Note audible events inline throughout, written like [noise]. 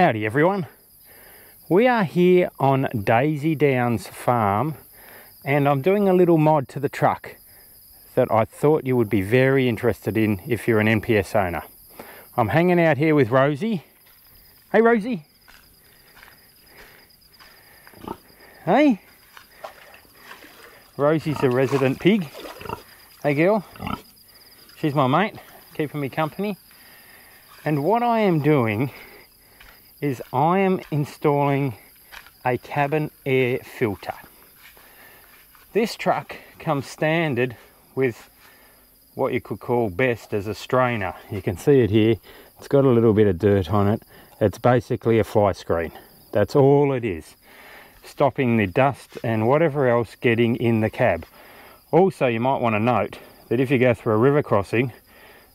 Howdy everyone. We are here on Daisy Downs farm and I'm doing a little mod to the truck that I thought you would be very interested in if you're an NPS owner. I'm hanging out here with Rosie. Hey Rosie. Hey. Rosie's a resident pig. Hey girl. She's my mate, keeping me company. And what I am doing is I am installing a cabin air filter. This truck comes standard with what you could call best as a strainer. You can see it here. It's got a little bit of dirt on it. It's basically a fly screen. That's all it is. Stopping the dust and whatever else getting in the cab. Also, you might want to note that if you go through a river crossing,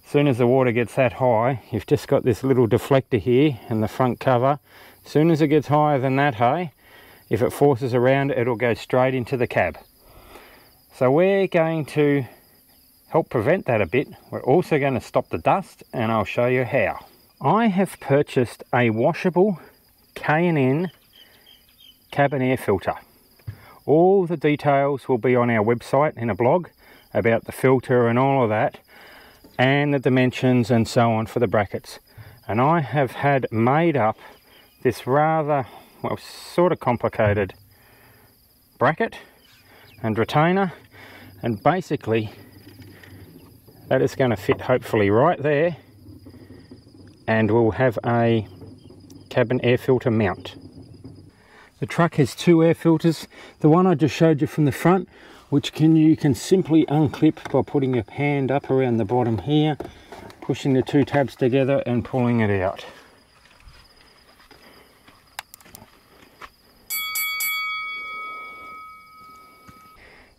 as soon as the water gets that high, you've just got this little deflector here and the front cover. As soon as it gets higher than that, hey, if it forces around, it'll go straight into the cab. So we're going to help prevent that a bit. We're also going to stop the dust and I'll show you how. I have purchased a washable K&N cabin air filter. All the details will be on our website in a blog about the filter and all of that and the dimensions and so on for the brackets. And I have had made up this rather, well, sort of complicated bracket and retainer. And basically, that is going to fit hopefully right there. And we'll have a cabin air filter mount. The truck has two air filters. The one I just showed you from the front which can you can simply unclip by putting your hand up around the bottom here, pushing the two tabs together and pulling it out.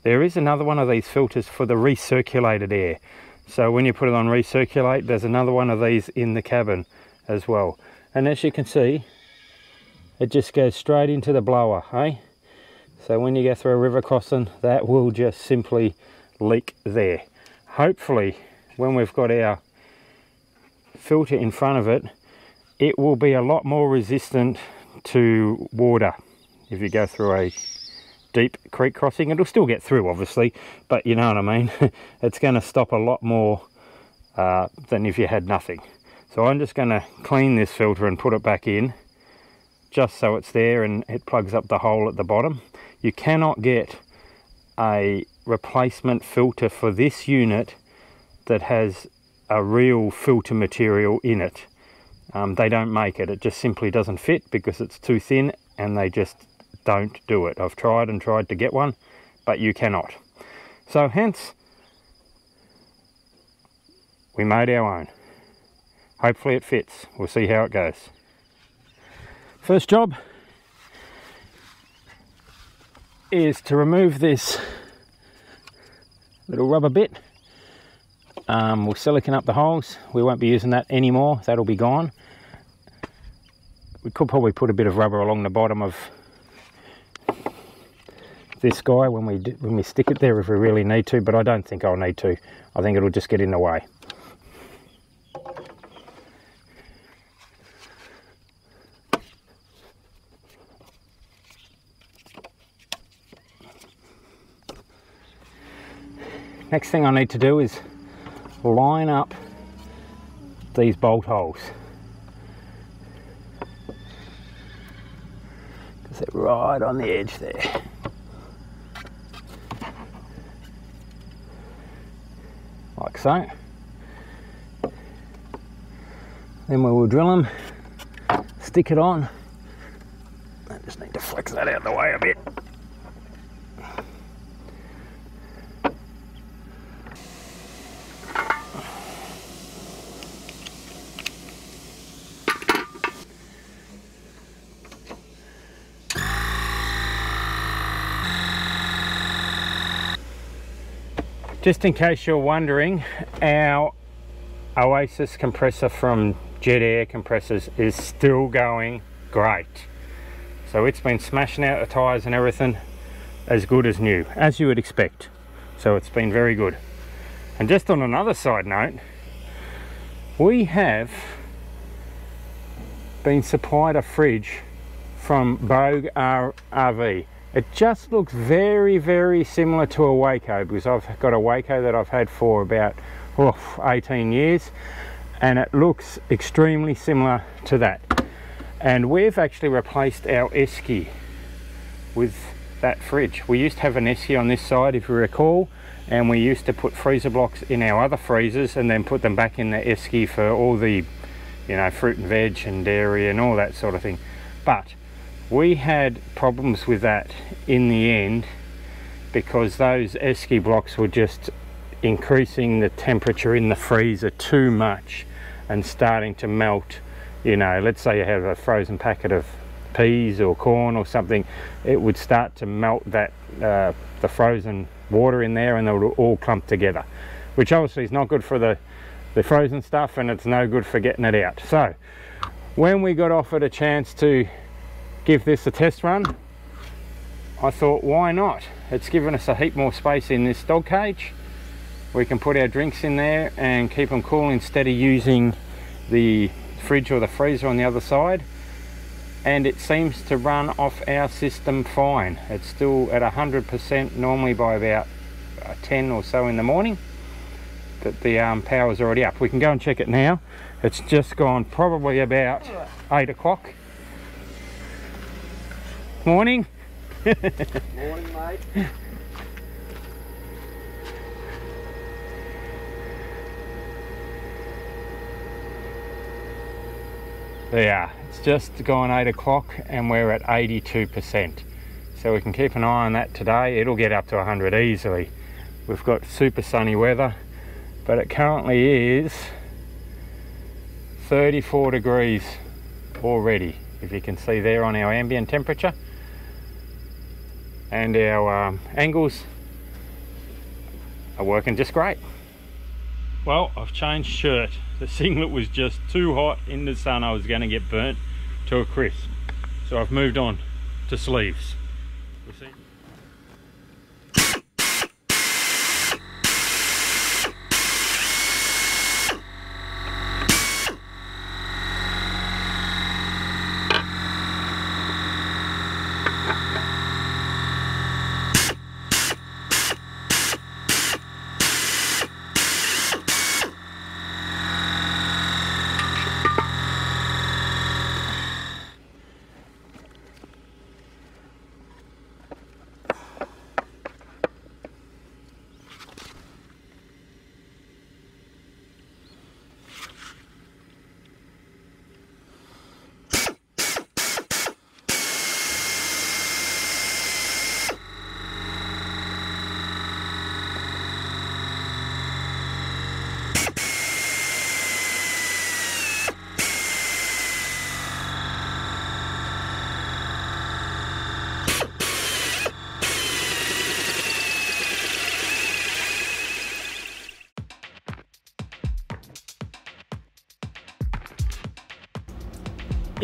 There is another one of these filters for the recirculated air. So when you put it on recirculate, there's another one of these in the cabin as well. And as you can see, it just goes straight into the blower, hey? So when you go through a river crossing, that will just simply leak there. Hopefully, when we've got our filter in front of it, it will be a lot more resistant to water if you go through a deep creek crossing. It'll still get through, obviously, but you know what I mean. [laughs] it's going to stop a lot more uh, than if you had nothing. So I'm just going to clean this filter and put it back in just so it's there and it plugs up the hole at the bottom you cannot get a replacement filter for this unit that has a real filter material in it. Um, they don't make it. It just simply doesn't fit because it's too thin and they just don't do it. I've tried and tried to get one, but you cannot. So hence, we made our own. Hopefully it fits. We'll see how it goes. First job, is to remove this little rubber bit. Um, we'll silicon up the holes. We won't be using that anymore. That'll be gone. We could probably put a bit of rubber along the bottom of this guy when we when we stick it there if we really need to, but I don't think I'll need to. I think it'll just get in the way. Next thing I need to do is line up these bolt holes. Because they're right on the edge there. Like so. Then we will drill them, stick it on. I just need to flex that out of the way a bit. Just in case you're wondering, our Oasis compressor from Jet Air compressors is still going great. So it's been smashing out the tyres and everything as good as new, as you would expect. So it's been very good. And just on another side note, we have been supplied a fridge from Bogue RV. It just looks very, very similar to a Waeco because I've got a Waeco that I've had for about oh, 18 years and it looks extremely similar to that. And we've actually replaced our Esky with that fridge. We used to have an Esky on this side if you recall and we used to put freezer blocks in our other freezers and then put them back in the esky for all the you know fruit and veg and dairy and all that sort of thing but we had problems with that in the end because those esky blocks were just increasing the temperature in the freezer too much and starting to melt. You know let's say you have a frozen packet of peas or corn or something it would start to melt that uh, the frozen water in there and they would all clump together which obviously is not good for the the frozen stuff and it's no good for getting it out. So when we got offered a chance to give this a test run I thought why not it's given us a heap more space in this dog cage we can put our drinks in there and keep them cool instead of using the fridge or the freezer on the other side and it seems to run off our system fine. It's still at 100% normally by about uh, 10 or so in the morning that the um, power's already up. We can go and check it now. It's just gone probably about 8 o'clock. Morning. Morning, mate. There, it's just gone 8 o'clock and we're at 82%. So we can keep an eye on that today. It'll get up to 100 easily. We've got super sunny weather, but it currently is 34 degrees already, if you can see there on our ambient temperature. And our um, angles are working just great. Well, I've changed shirt. The singlet was just too hot in the sun. I was going to get burnt to a crisp. So I've moved on to sleeves.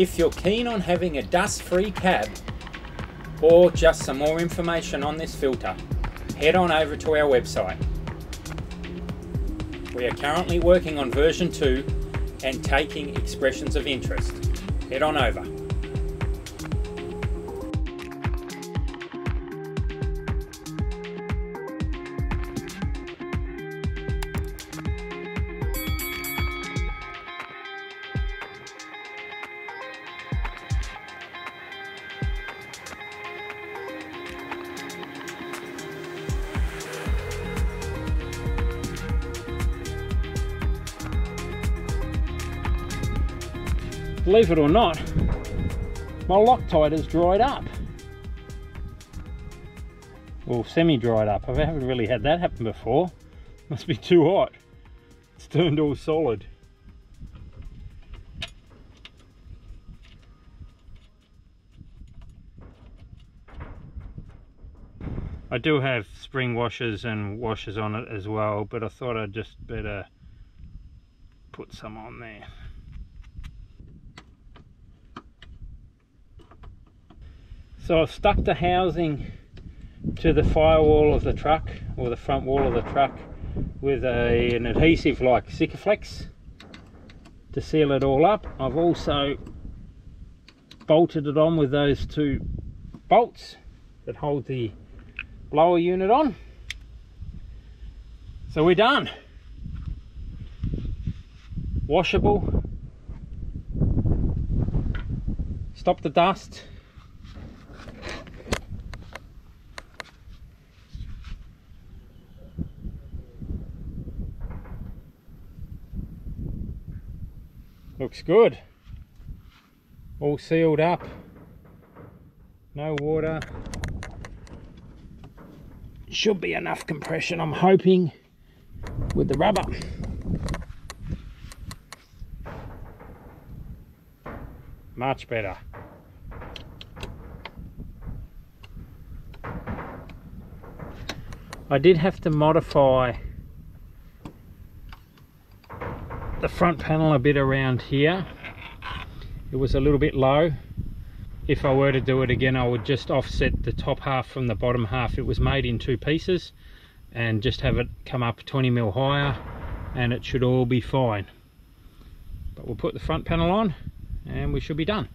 If you're keen on having a dust-free cab or just some more information on this filter, head on over to our website. We are currently working on version 2 and taking expressions of interest. Head on over. Believe it or not, my Loctite has dried up. Well, semi-dried up. I haven't really had that happen before. Must be too hot. It's turned all solid. I do have spring washers and washers on it as well, but I thought I'd just better put some on there. So I've stuck the housing to the firewall of the truck or the front wall of the truck with a, an adhesive like Sikaflex to seal it all up. I've also bolted it on with those two bolts that hold the blower unit on. So we're done. Washable. Stop the dust. Looks good. All sealed up. No water. Should be enough compression, I'm hoping, with the rubber. Much better. I did have to modify the front panel a bit around here. It was a little bit low. If I were to do it again I would just offset the top half from the bottom half. It was made in two pieces and just have it come up 20 mil higher and it should all be fine. But we'll put the front panel on and we should be done.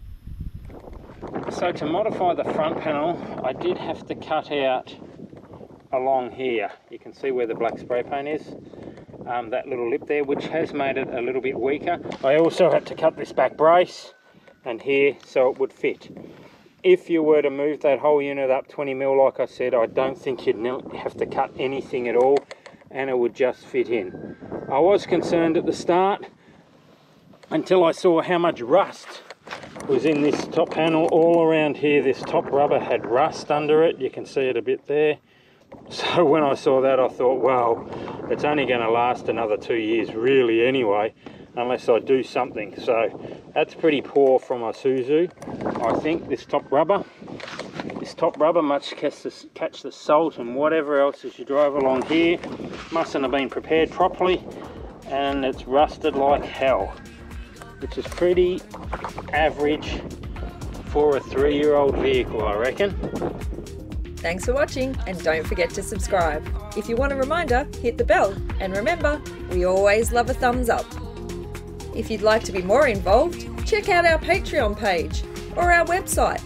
So to modify the front panel I did have to cut out along here. You can see where the black spray paint is um, that little lip there, which has made it a little bit weaker. I also had to cut this back brace and here so it would fit. If you were to move that whole unit up 20 mil, like I said, I don't think you'd have to cut anything at all and it would just fit in. I was concerned at the start until I saw how much rust was in this top panel all around here. This top rubber had rust under it. You can see it a bit there. So when I saw that, I thought, well, it's only going to last another two years, really, anyway, unless I do something. So that's pretty poor from Isuzu. I think this top rubber, this top rubber must catch the, catch the salt and whatever else as you drive along here. Mustn't have been prepared properly, and it's rusted like hell, which is pretty average for a three-year-old vehicle, I reckon. Thanks for watching and don't forget to subscribe. If you want a reminder, hit the bell. And remember, we always love a thumbs up. If you'd like to be more involved, check out our Patreon page or our website